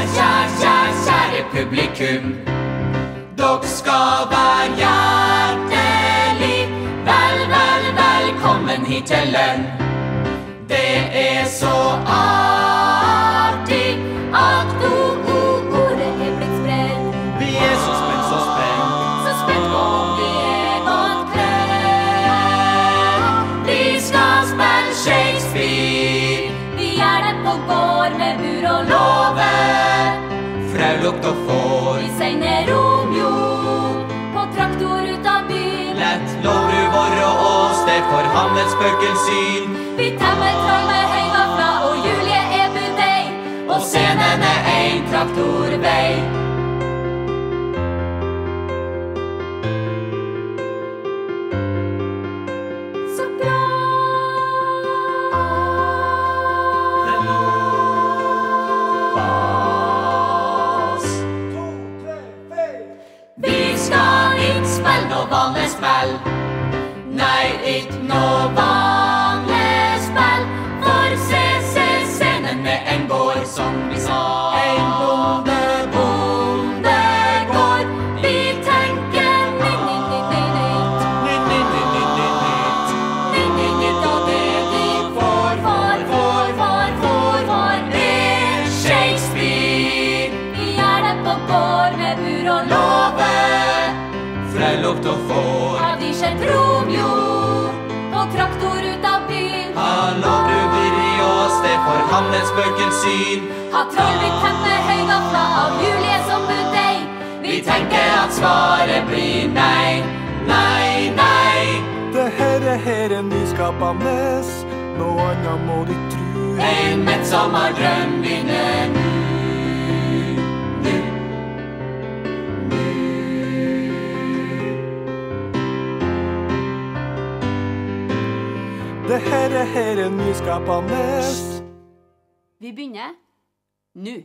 Kjær, kjære, kjær, kjære publikum. Dere skal være hjertelig vel, vel, velkommen hit til lønn. Det er så artig at Ordet er blitt spredd. vi er så spent, så spent. Så spent på om vi er godt kledd. Vi skal spille Shakespeare. Vi er det på gård lukt og får. Vi sender Romeo på traktor ut av byen. Lett lovru våre det får hamnens syn Vi temmer trollet høygafla, og Julie budeig. Og scenen er ein traktorvei. Ikke no vanlig smell. Nei, ikke noe vanlig smell, For se, se, scenen med en gård, som vi sa. Frau til å få. Sett Romeo på traktor ut av byen? Hallo, du blir i oss, det får hamnens spøkelsyn. Har troll blitt tent med høygafla av Julie som budei? Vi tenker at svaret blir nei, nei, nei. Det herre her er nyskapende, noe annet må de tru. En midtsommerdrøm begynner nu. Det herre her er nyskapende. Vi begynner nå.